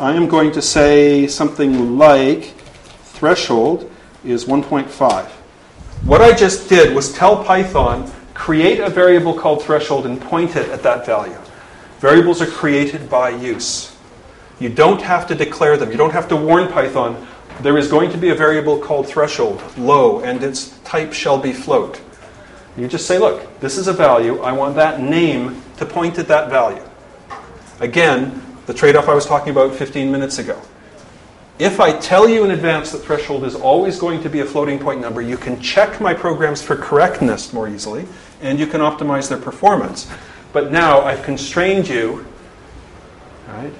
I am going to say something like threshold is 1.5. What I just did was tell Python, create a variable called threshold and point it at that value. Variables are created by use. You don't have to declare them. You don't have to warn Python, there is going to be a variable called threshold, low, and its type shall be float. You just say, look, this is a value. I want that name to point at that value. Again, the trade off I was talking about 15 minutes ago. If I tell you in advance that threshold is always going to be a floating point number, you can check my programs for correctness more easily, and you can optimize their performance. But now I've constrained you, right?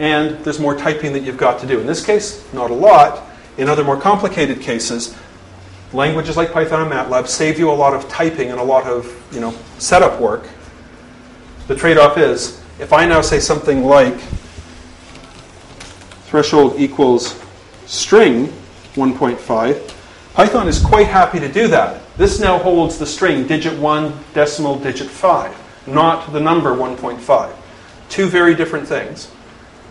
And there's more typing that you've got to do. In this case, not a lot. In other more complicated cases, languages like Python and MATLAB save you a lot of typing and a lot of you know, setup work. The trade off is if I now say something like threshold equals string 1.5, Python is quite happy to do that. This now holds the string digit 1, decimal digit 5, not the number 1.5. Two very different things.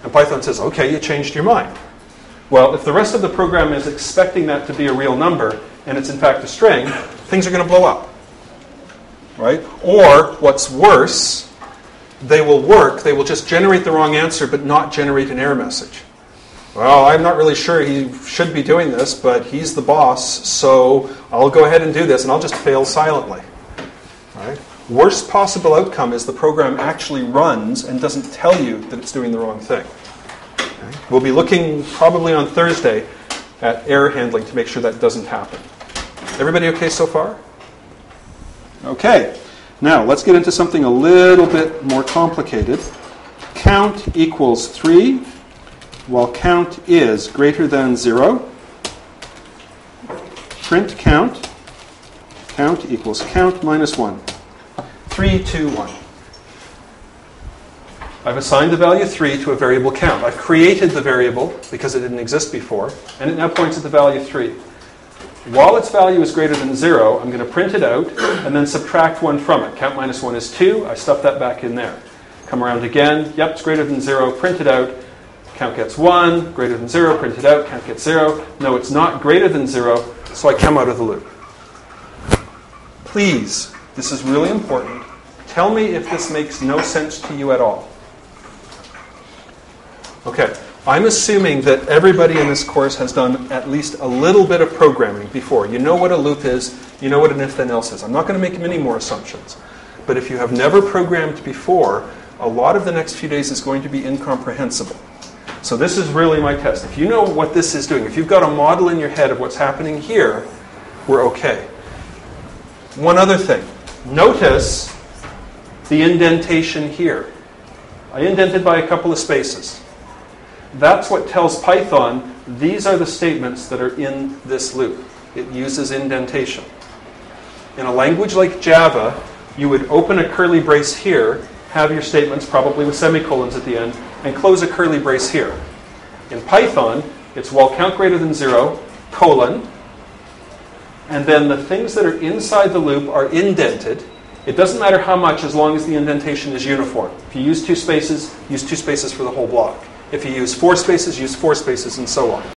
And Python says, okay, you changed your mind. Well, if the rest of the program is expecting that to be a real number and it's in fact a string, things are going to blow up. Right? Or, what's worse, they will work, they will just generate the wrong answer but not generate an error message. Well, I'm not really sure he should be doing this, but he's the boss, so I'll go ahead and do this and I'll just fail silently. Right? Worst possible outcome is the program actually runs and doesn't tell you that it's doing the wrong thing. Okay? We'll be looking probably on Thursday at error handling to make sure that doesn't happen. Everybody okay so far? Okay. Now, let's get into something a little bit more complicated. Count equals 3, while count is greater than 0. Print count. Count equals count minus 1. 3, 2, 1. I've assigned the value 3 to a variable count. I've created the variable because it didn't exist before, and it now points at the value 3. While its value is greater than 0, I'm going to print it out and then subtract 1 from it. Count minus 1 is 2. I stuff that back in there. Come around again. Yep, it's greater than 0. Print it out. Count gets 1. Greater than 0. Print it out. Count gets 0. No, it's not greater than 0, so I come out of the loop. Please, this is really important. Tell me if this makes no sense to you at all. Okay, I'm assuming that everybody in this course has done at least a little bit of programming before. You know what a loop is, you know what an if then else is. I'm not going to make many more assumptions. But if you have never programmed before, a lot of the next few days is going to be incomprehensible. So this is really my test. If you know what this is doing, if you've got a model in your head of what's happening here, we're okay. One other thing. Notice the indentation here. I indented by a couple of spaces. That's what tells Python these are the statements that are in this loop. It uses indentation. In a language like Java, you would open a curly brace here, have your statements probably with semicolons at the end, and close a curly brace here. In Python, it's while count greater than zero, colon, and then the things that are inside the loop are indented. It doesn't matter how much as long as the indentation is uniform. If you use two spaces, use two spaces for the whole block. If you use four spaces, use four spaces, and so on.